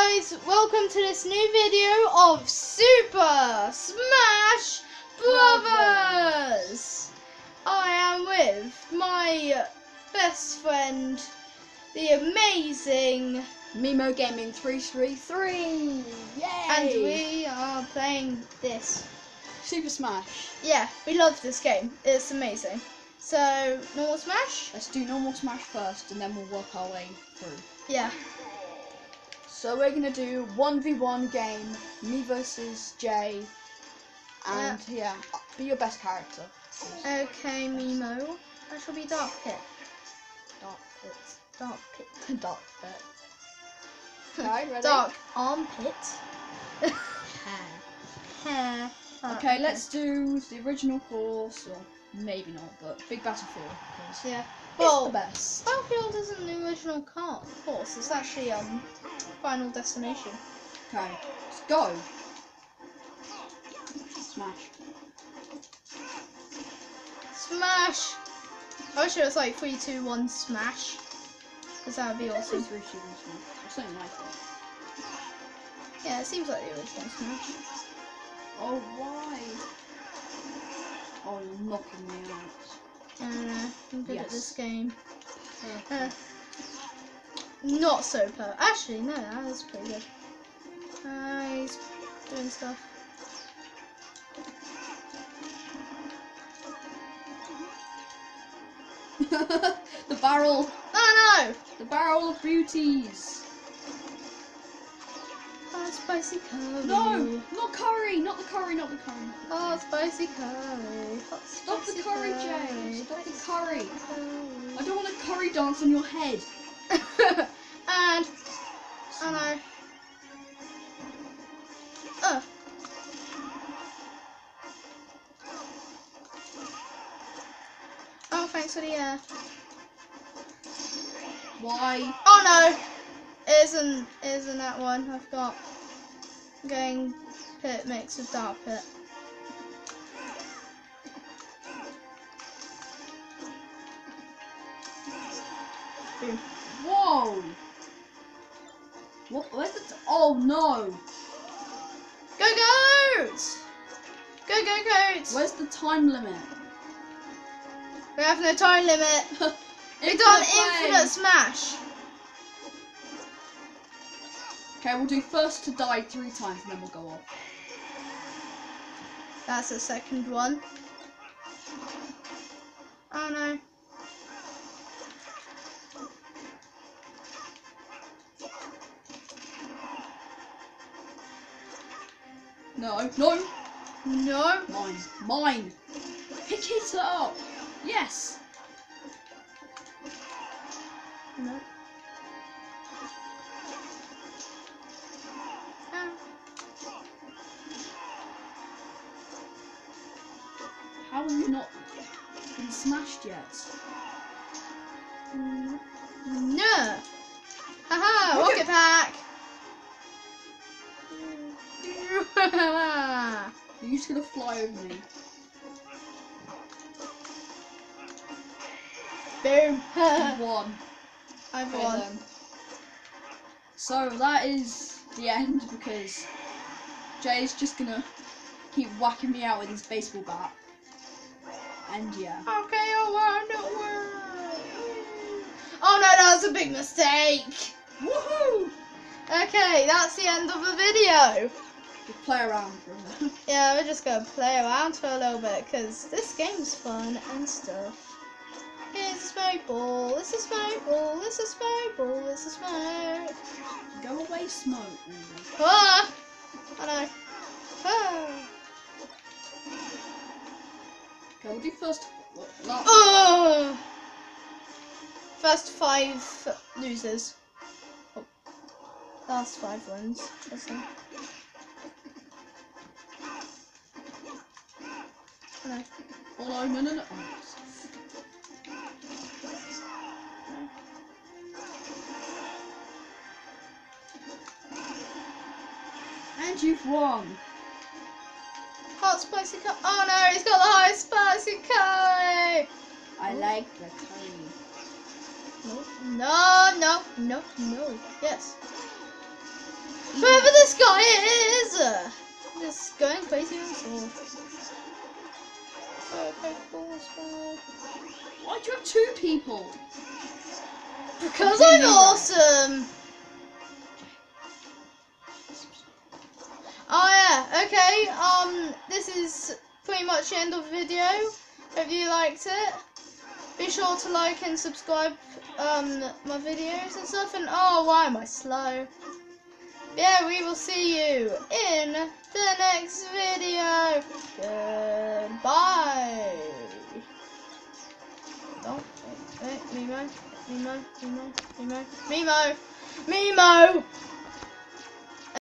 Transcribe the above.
guys, welcome to this new video of Super Smash Brothers. I am with my best friend, the amazing, Memo Gaming 333. Yay! and we are playing this. Super Smash. Yeah, we love this game. It's amazing. So, normal Smash? Let's do normal Smash first and then we'll work our way through. Yeah. So we're gonna do 1v1 game, me versus Jay. And uh, yeah, be your best character. Okay, Memo. I shall be Dark Pit. Dark pit. Dark Pit. Dark pit. Right, ready? Dark Armpit. Hair. hair. Okay, let's do the original course, or maybe not, but Big Battlefield. Because Yeah. Well, the best. Battlefield isn't the original car of course. It's actually um Final Destination. Okay, let's go. Smash. Smash. I wish it was like three, two, one, smash. Because that would be awesome. Rishi Smash. Or something like it. Yeah, it seems like the original Smash. Oh, why? Oh, you're knocking me out. Know. I'm good at this game. Uh, not so per. Actually, no, that was pretty good. Uh, he's doing stuff. the barrel. Oh no! The barrel of beauties. Oh, spicy curry. No, not curry. Not the curry. Curry. Oh, spicy curry. Hot Stop the spicy curry, Jay. Stop the curry. I don't want a curry dance on your head. and oh no. Uh. Oh, thanks for the air. Why? Oh no! Isn't isn't that one. I've got going pit mix with dark pit. Whoa. What? Where's the? Oh no. Go goats! Go go goats! Where's the time limit? We have no time limit. We've done infinite smash. Okay, we'll do first to die three times and then we'll go off. That's the second one. Oh no. No, no, No. mine, mine. Pick it up. Yes. No. Not been smashed yet? No. Haha, Rocket- rocket pack. You're just gonna fly over me. Boom. Won. I've won. then. So that is the end because Jay's just gonna keep whacking me out with his baseball bat. And yeah. Okay, I won. Don't. Oh no, that was a big mistake. Woohoo! Okay, that's the end of the video. Just play around for a minute. Yeah, we're just gonna play around for a little bit because this game's fun and stuff. Here's a smoke ball, it's a smoke ball, it's a smoke ball, it's a smoke. Go away, smoke. Ah! I know. Ah. Okay, we'll do first. Last, Oh! First five losers. Oh. Last five wins. Listen. No, no, no, no. Oh, and you've won. Hot spicy curry. Oh no, he's got the high spicy curry. I like the curry. No, no, no, no, no. Yes. Whoever this guy is uh, just going crazy on sword. Okay, cool. Why do you have two people? Because I'm Continue. awesome. Um, this is pretty much the end of the video. Hope you liked it. Be sure to like and subscribe um my videos and stuff. And oh, why am I slow? Yeah, we will see you in the next video. Goodbye. Wait, Memo, Memo, Memo, Memo, Memo, Memo.